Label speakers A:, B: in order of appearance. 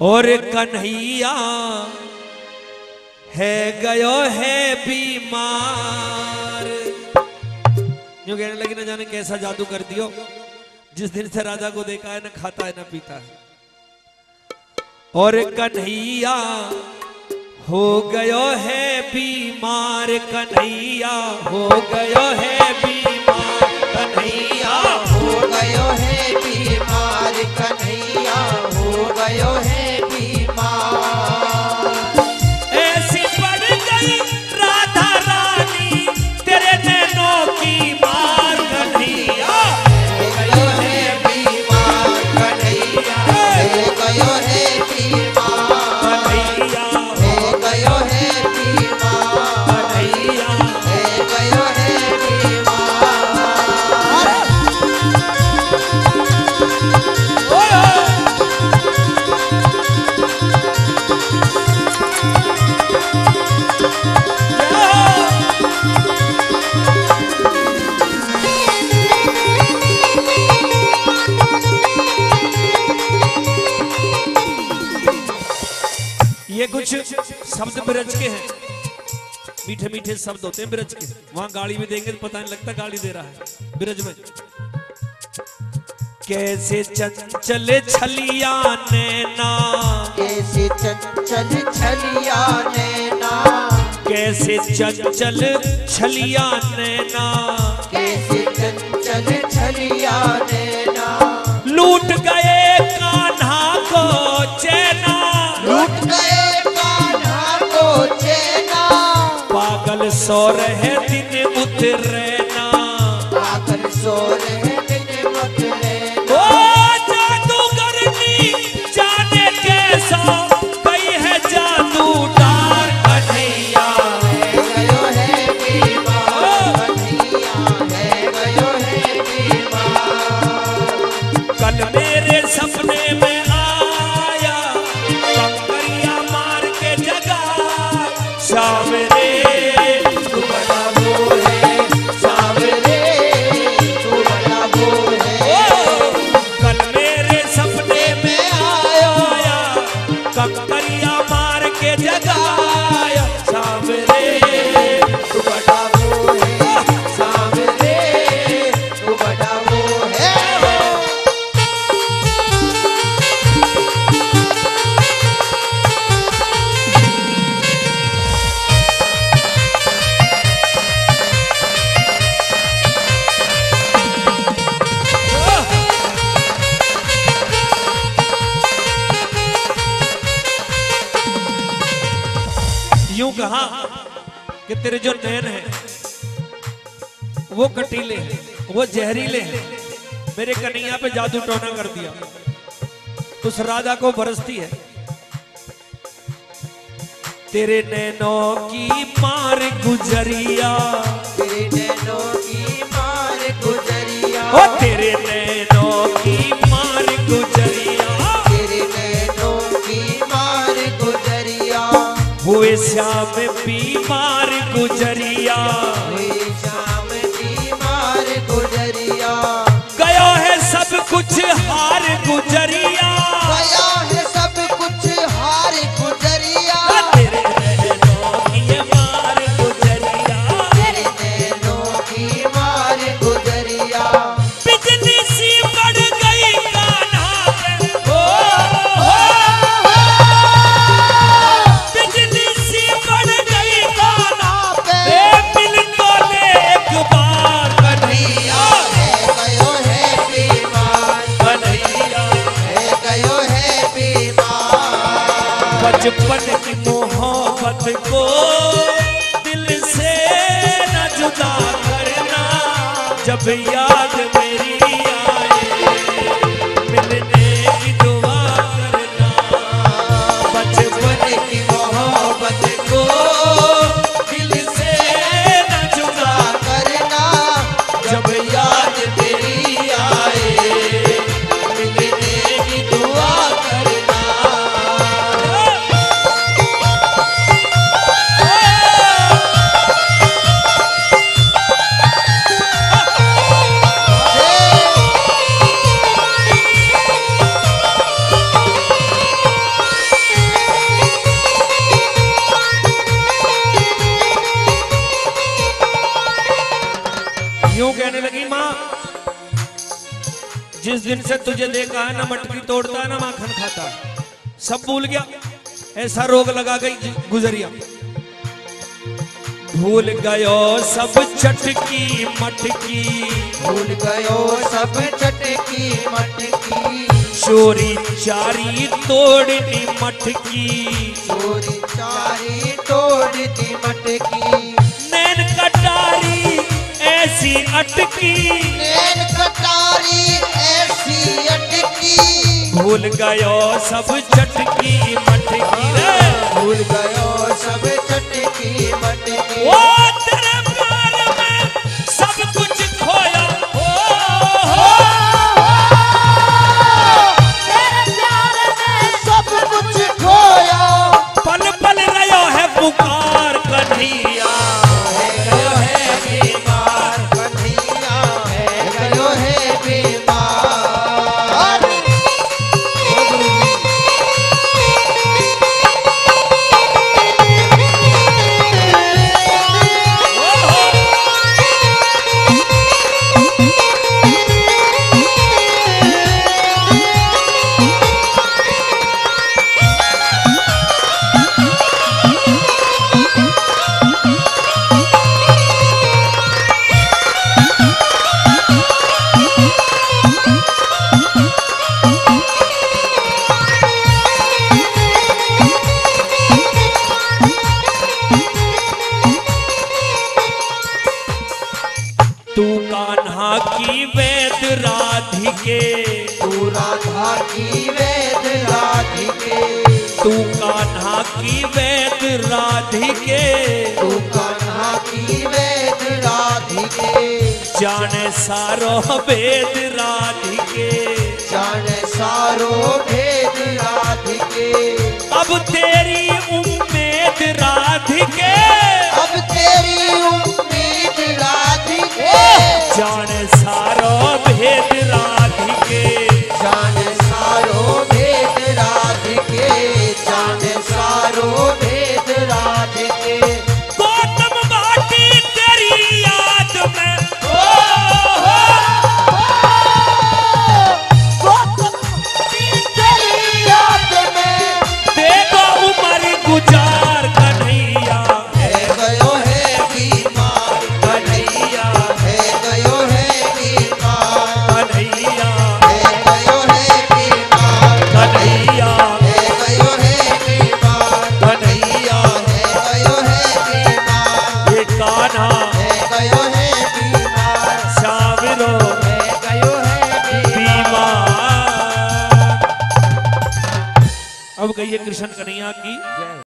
A: और कन्हैया है गयो है बीमार। यूँ कहने लगी, ना जाने कैसा जादू कर दियो। जिस दिन से राजा को देखा है, ना खाता है, ना पीता है। और कन्हैया हो गयो है बीमार। कन्हैया हो गयो है बीमार। कन्हैया कुछ शब्द ब्रज के हैं। मीठे मीठे शब्द होते हैं ब्रज के। वहाँ गाड़ी में देंगे तो पता नहीं लगता गाड़ी दे रहा है। ब्रज में। कैसे चंचल छलिया नैना।
B: कैसे चंचल छलिया नैना।
A: कैसे चंचल छलिया नैना।
B: कैसे
A: पागल है दिन उतरे ना
B: सोरे सो
A: तेरे जो नैन है, वो कटीले हैं, वो जहरीले हैं। मेरे कन्हैया पे जादू टोना कर दिया। उस राजा को बरसती है। तेरे नैनों की पार गुजरिया याद मेरी जिस दिन से तुझे देखा है ना मटकी तोड़ता है ना माखन खाता। है सब भूल गया। ऐसा रोग लगा गई गुजरिया। भूल गयो सब चटकी मटकी।
B: भूल गयो सब चटकी मटकी।
A: चोरी चारी तोड़नी मटकी।
B: चोरी चारी तोड़ दी मटकी।
A: नैन कटारी ऐसी अटकी। भूल गयो सब चटकी मटकी रे।
B: भूल गयो सब
A: की वेद राधिके।
B: तू राधा की वेद राधिके।
A: तू कान्हा की वेद राधिके।
B: तू कान्हा की वेद राधिके।
A: जाने सारो वेद राधिके।
B: जाने सारो भेद राधिके।
A: अब तेरी कहिए कृष्ण कन्हैया की।